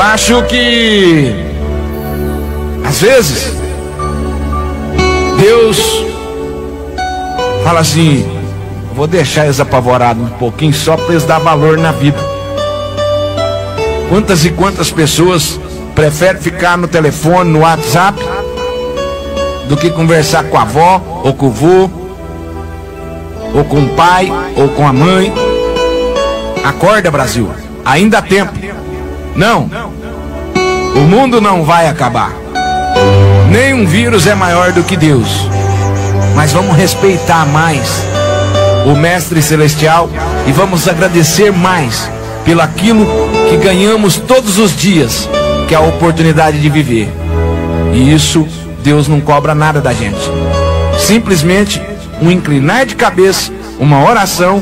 Acho que às vezes Deus fala assim: vou deixar eles apavorados um pouquinho só para eles dar valor na vida. Quantas e quantas pessoas preferem ficar no telefone, no WhatsApp, do que conversar com a avó, ou com o vô, ou com o pai, ou com a mãe. Acorda, Brasil, ainda há tempo. Não, o mundo não vai acabar. Nenhum vírus é maior do que Deus. Mas vamos respeitar mais o Mestre Celestial e vamos agradecer mais pelo aquilo que ganhamos todos os dias, que é a oportunidade de viver. E isso Deus não cobra nada da gente. Simplesmente um inclinar de cabeça, uma oração